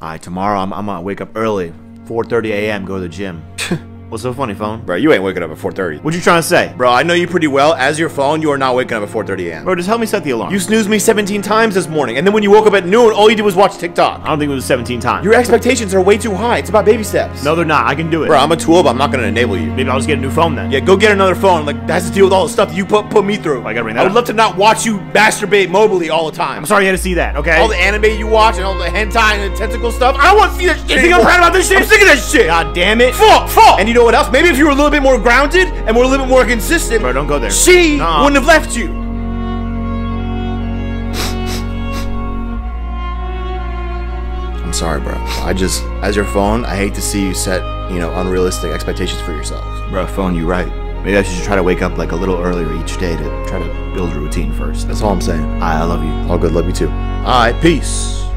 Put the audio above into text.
Alright, tomorrow I'm, I'm gonna wake up early. 4.30 a.m. Go to the gym. What's so funny, phone? Bro, you ain't waking up at 4.30. What you trying to say? Bro, I know you pretty well. As your phone, you are not waking up at 4.30 a.m. Bro, just help me set the alarm. You snoozed me 17 times this morning, and then when you woke up at noon, all you did was watch TikTok. I don't think it was 17 times. Your expectations are way too high. It's about baby steps. no, they're not. I can do it. Bro, I'm a tool, but I'm not gonna enable you. Maybe I'll just get a new phone then. Yeah, go get another phone. Like, that has to deal with all the stuff you put put me through. Oh, I gotta bring that I would up. love to not watch you masturbate mobily all the time. I'm sorry you had to see that, okay? All the anime you watch and all the hentai and the tentacle stuff. I don't want to see that shit. You think I'm proud about this shit? I'm sick of that shit. God damn it. Fuck, fuck. And you know what else? Maybe if you were a little bit more grounded and were a little bit more consistent, Bro, don't go there. she Nuh-uh. wouldn't have left you. I'm sorry, bro. I just, as your phone, I hate to see you set, you know, unrealistic expectations for yourself. Bro, phone, you right. Maybe I should just try to wake up like a little earlier each day to try to build a routine first. That's all I'm saying. I, I love you. All good. Love you too. All right. Peace.